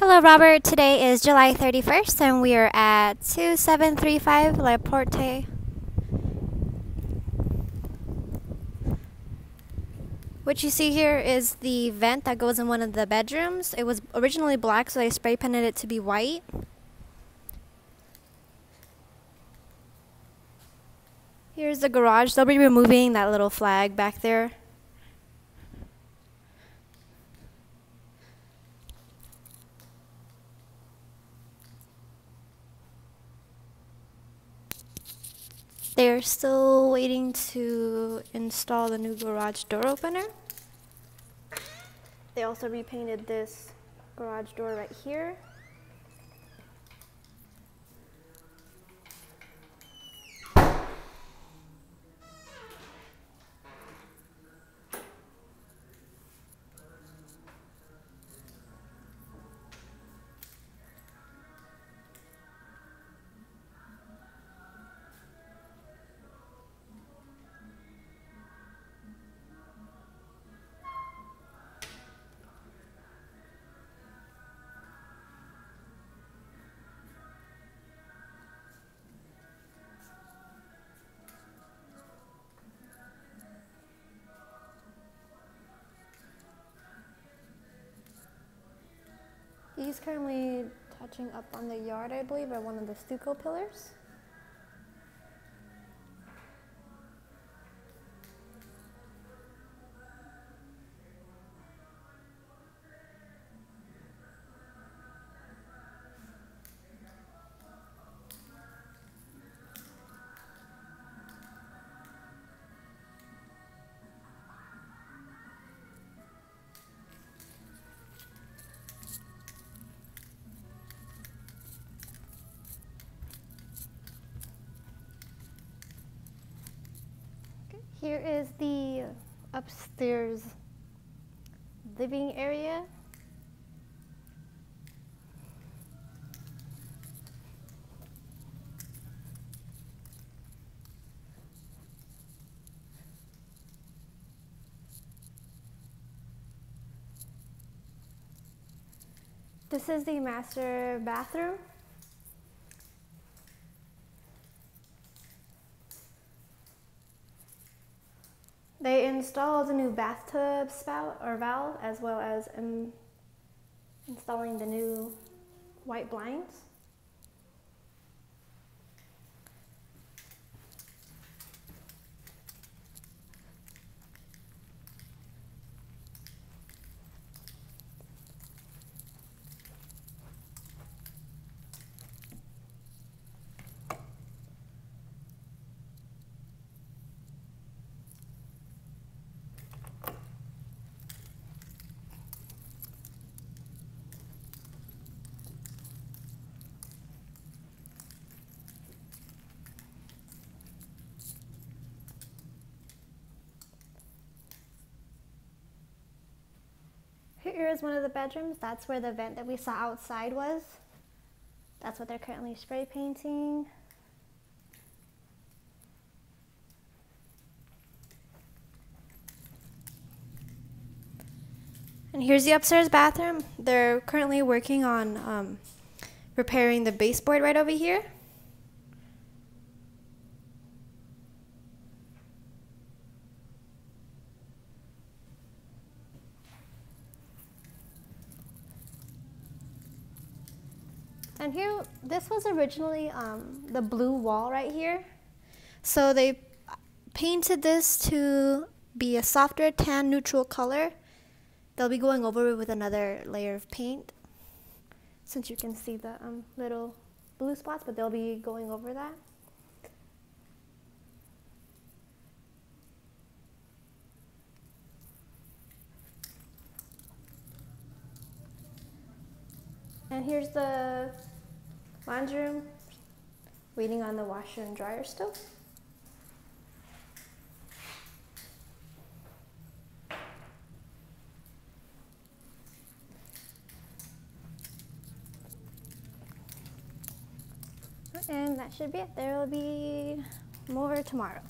Hello, Robert. Today is July 31st, and we are at 2735 La Porte. What you see here is the vent that goes in one of the bedrooms. It was originally black, so they spray painted it to be white. Here's the garage. They'll be removing that little flag back there. They're still waiting to install the new garage door opener. They also repainted this garage door right here. He's currently touching up on the yard, I believe, at one of the stucco pillars. Here is the upstairs living area. This is the master bathroom. They installed a new bathtub spout or valve as well as um, installing the new white blinds. Here is one of the bedrooms. That's where the vent that we saw outside was. That's what they're currently spray painting. And here's the upstairs bathroom. They're currently working on um, repairing the baseboard right over here. And here, this was originally um, the blue wall right here. So they painted this to be a softer tan neutral color. They'll be going over it with another layer of paint. Since you can see the um, little blue spots, but they'll be going over that. And here's the laundry room, waiting on the washer and dryer still. And that should be it. There will be more tomorrow.